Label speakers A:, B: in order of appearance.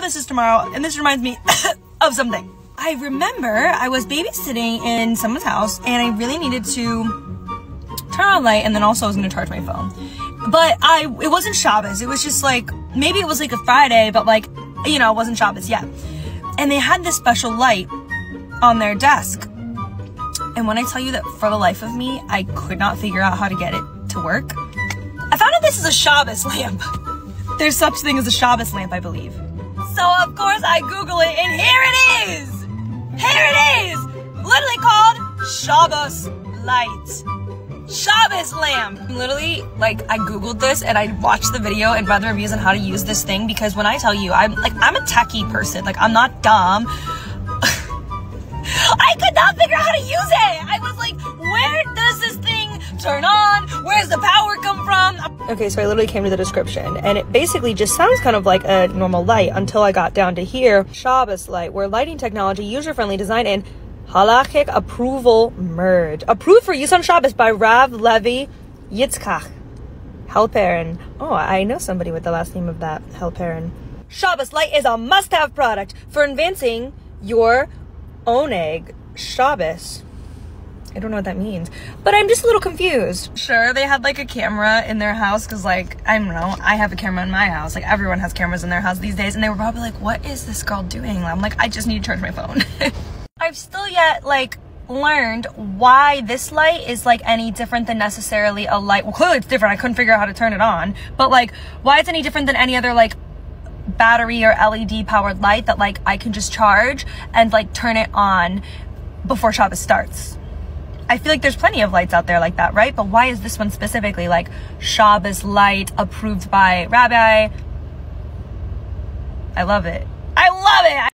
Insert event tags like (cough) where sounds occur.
A: Shabbos is tomorrow, and this reminds me (coughs) of something. I remember I was babysitting in someone's house, and I really needed to turn on light, and then also I was gonna charge my phone. But I, it wasn't Shabbos. It was just like maybe it was like a Friday, but like you know, it wasn't Shabbos yet. And they had this special light on their desk. And when I tell you that for the life of me, I could not figure out how to get it to work, I found out this is a Shabbos lamp. (laughs) There's such thing as a Shabbos lamp, I believe. So of course I Google it, and here it is! Here it is! Literally called Shabbos light. Shabbos lamp. Literally, like, I googled this and I watched the video and read the reviews on how to use this thing because when I tell you, I'm like, I'm a techie person. Like, I'm not dumb. (laughs) I could not figure out how to use it. I was like, where does this thing turn on? Where's the power? Okay, so I literally came to the description and it basically just sounds kind of like a normal light until I got down to here. Shabbos light, where lighting technology, user-friendly design, and halachic approval merge. Approved for use on Shabbos by Rav Levi Yitzchak. Halperin. Oh, I know somebody with the last name of that. Halperin. Shabbos light is a must-have product for advancing your Oneg Shabbos. I don't know what that means, but I'm just a little confused. Sure, they had like a camera in their house because, like, I don't know, I have a camera in my house. Like, everyone has cameras in their house these days, and they were probably like, What is this girl doing? I'm like, I just need to charge my phone. (laughs) I've still yet, like, learned why this light is like any different than necessarily a light. Well, clearly it's different. I couldn't figure out how to turn it on, but like, why it's any different than any other like battery or LED powered light that like I can just charge and like turn it on before Shabbos starts. I feel like there's plenty of lights out there like that, right? But why is this one specifically like Shabbos light approved by Rabbi? I love it. I love it.